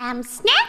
Um, am Snap